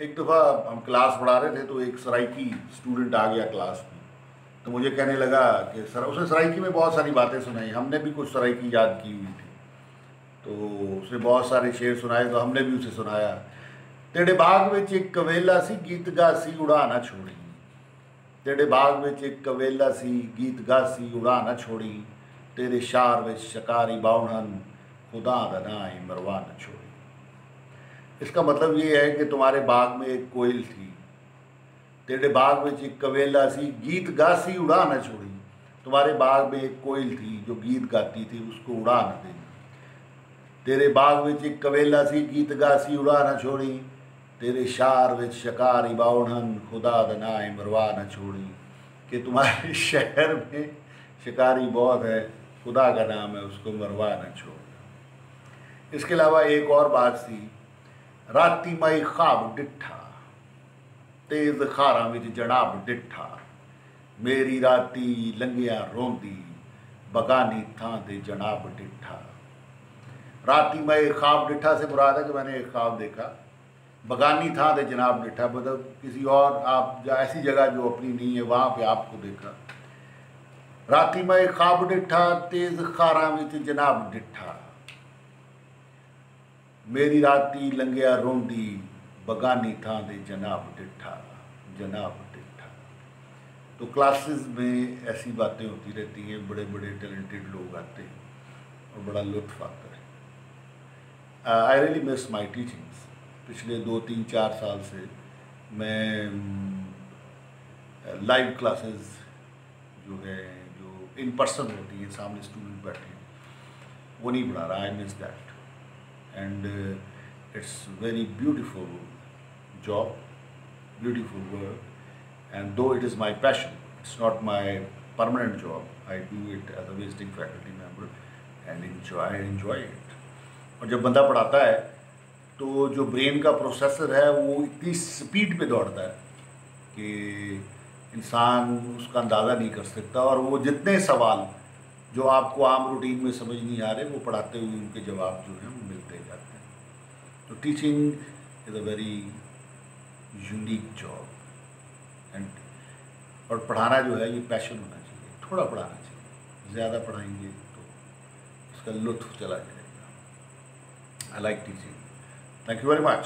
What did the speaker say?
एक दफ़ा हम क्लास पढ़ा रहे थे तो एक सराइकी स्टूडेंट आ गया क्लास में। तो मुझे कहने लगा कि, सर, उसने सराइकी में बहुत सारी बातें सुनाई, हमने भी कुछ सराइकी याद की हुई थी। तो उसने बहुत सारे शेर सुनाए तो हमने भी उसे सुनाया। तेरे बाग में एक कवेला सी गीत गा सी उड़ा ना छोड़ी। तेरे बाग में एक कवेला सी गीत गा सी उड़ा ना छोड़ी। तेरे शार में शकारी बाउणन खुदा दनाई मरवा न छोड़ी। इसका मतलब ये है कि तुम्हारे बाग में एक कोयल थी। तेरे बाग में एक कवेला सी गीत गा सी, उड़ा न छोड़ी। तुम्हारे बाग में एक कोयल थी जो गीत गाती थी, उसको उड़ा न देना तेरे बाग में एक कवेला सी गीत गा सी, उड़ा न छोड़ी। तेरे शार विच शकारी बाउणन खुदा दनाए मरवा न छोड़ी। कि तुम्हारे शहर में शिकारी बहुत है, खुदा का नाम है, उसको मरवा न छोड़ इसके अलावा एक और बात थी राती मई खाब डिठा, तेज खारा विच जनाब डिठा। मेरी राती लंघिया रोंदी, बगानी थां दे जनाब डिठा। राती मैं एक ख्वाब डिठा से बुरा था कि मैंने एक ख्वाब देखा। बगानी था दे जनाब डिठा मतलब किसी और आप जा ऐसी जगह जो अपनी नहीं है, वहाँ पे आपको देखा। राती मैं एक ख्वाब डिठा, तेज खारा विच जनाब डिठा। मेरी राती लंघिया रोंदी बगानी था दे जनाब डिठा जनाब डिठा। तो क्लासेस में ऐसी बातें होती रहती हैं बड़े बड़े टैलेंटेड लोग आते हैं और बड़ा लुत्फ आता है। I really miss my teachings पिछले दो तीन चार साल से मैं लाइव uh, क्लासेस जो है जो इन पर्सन होती है सामने स्टूडेंट बैठे हैं वो नहीं पढ़ा रहा I miss that and uh, it's very beautiful job, beautiful work. And though it is my passion, it's not my permanent job. I do it as a visiting faculty member and enjoy I enjoy it. और जब बंदा पढ़ाता है तो जो brain का processor है वो इतनी स्पीड पे दौड़ता है कि इंसान उसका अंदाज़ा नहीं कर सकता और वो जितने सवाल जो आपको आम रूटीन में समझ नहीं आ रहे, वो पढ़ाते हुए उनके जवाब जो हैं वो मिलते जाते हैं। तो teaching is a very unique job and और पढ़ाना जो है, ये पैशन होना चाहिए, थोड़ा पढ़ाना चाहिए। ज़्यादा पढ़ाएँगे तो उसका लुत्फ चला जाएगा। I like teaching thank you very much